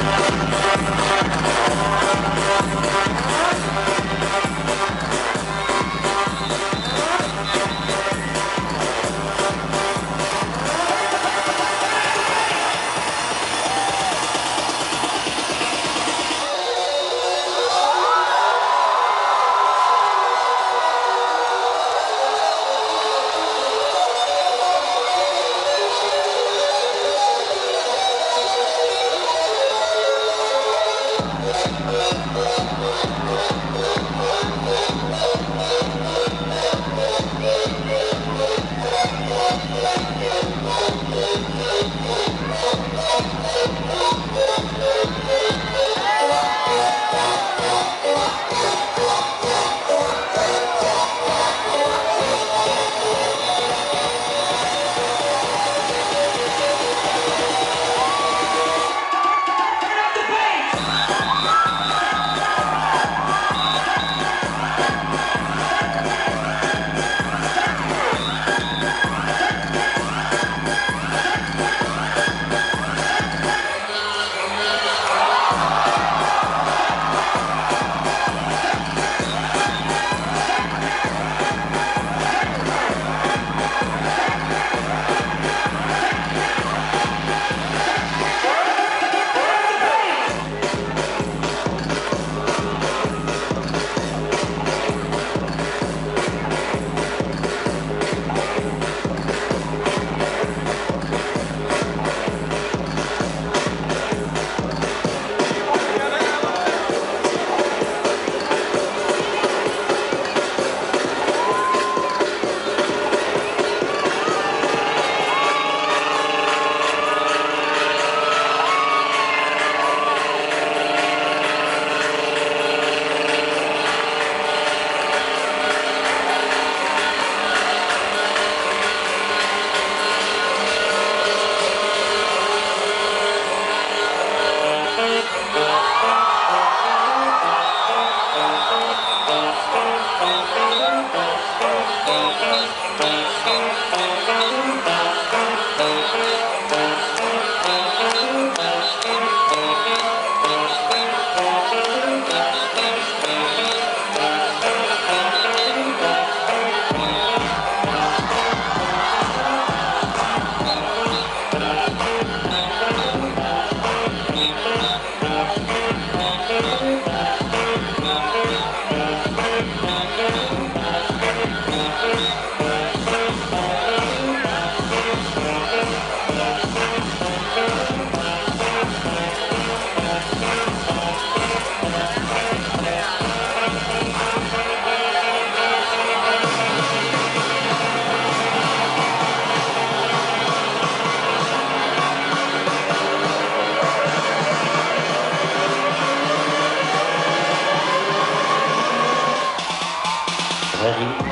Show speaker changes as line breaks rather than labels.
Thank you. Thank you.
Thank
Thank you.